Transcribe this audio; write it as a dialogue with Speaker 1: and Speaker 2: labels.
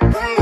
Speaker 1: like